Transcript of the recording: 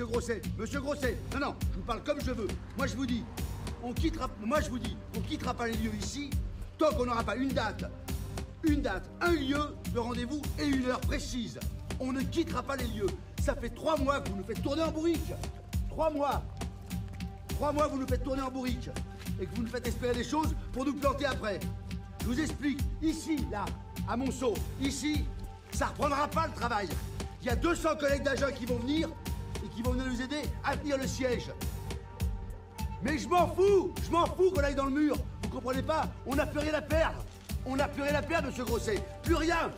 Monsieur Grosset, Monsieur Grosset, non, non, je vous parle comme je veux. Moi, je vous dis, on quittera, moi, je vous dis, on quittera pas les lieux ici tant qu'on n'aura pas une date, une date, un lieu de rendez-vous et une heure précise. On ne quittera pas les lieux. Ça fait trois mois que vous nous faites tourner en bourrique. Trois mois. Trois mois que vous nous faites tourner en bourrique. Et que vous nous faites espérer des choses pour nous planter après. Je vous explique, ici, là, à Monceau, ici, ça reprendra pas le travail. Il y a 200 collègues d'agents qui vont venir qui vont venir nous aider à tenir le siège. Mais je m'en fous Je m'en fous qu'on aille dans le mur. Vous comprenez pas On n'a plus rien à perdre. On n'a plus rien à perdre, monsieur Grosset. Plus rien